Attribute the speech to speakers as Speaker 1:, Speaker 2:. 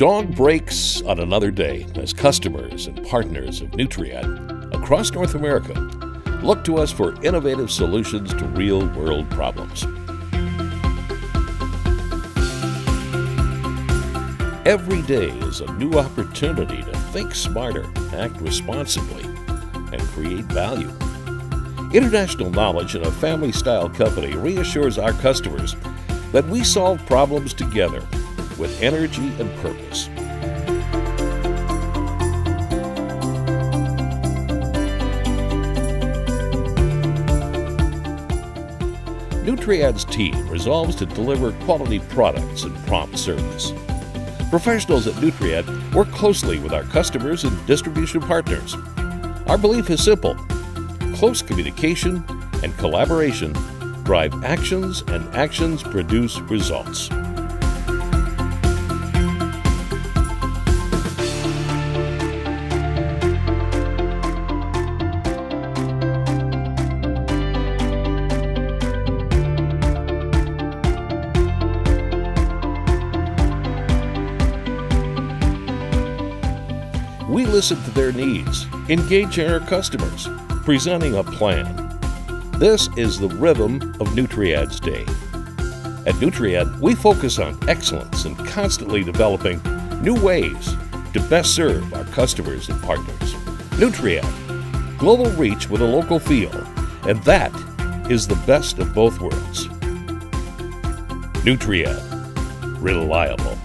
Speaker 1: Dawn breaks on another day as customers and partners of Nutriad across North America look to us for innovative solutions to real world problems. Every day is a new opportunity to think smarter, act responsibly, and create value. International Knowledge and a family style company reassures our customers that we solve problems together with energy and purpose. Nutriad's team resolves to deliver quality products and prompt service. Professionals at Nutriad work closely with our customers and distribution partners. Our belief is simple close communication and collaboration drive actions, and actions produce results. We listen to their needs, engaging our customers, presenting a plan. This is the rhythm of Nutriad's day. At Nutriad, we focus on excellence and constantly developing new ways to best serve our customers and partners. Nutriad, global reach with a local feel, and that is the best of both worlds. Nutriad, reliable.